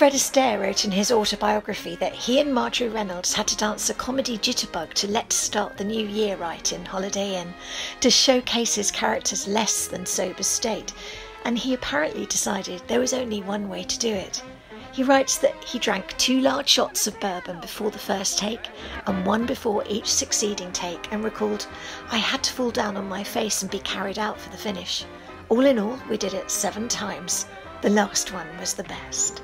Fred Astaire wrote in his autobiography that he and Marjorie Reynolds had to dance a comedy jitterbug to Let's Start the New Year Right in Holiday Inn to showcase his character's less than sober state, and he apparently decided there was only one way to do it. He writes that he drank two large shots of bourbon before the first take and one before each succeeding take, and recalled, I had to fall down on my face and be carried out for the finish. All in all, we did it seven times. The last one was the best.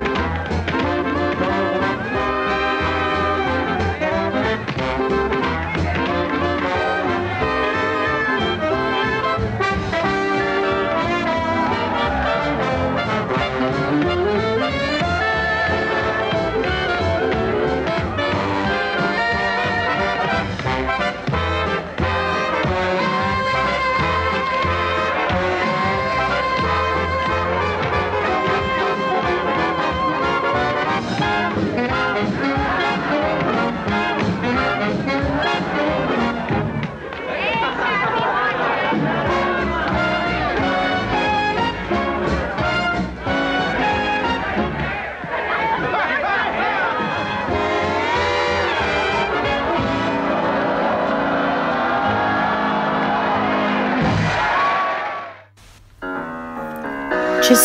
Just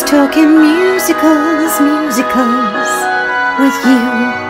talking musicals, musicals with you.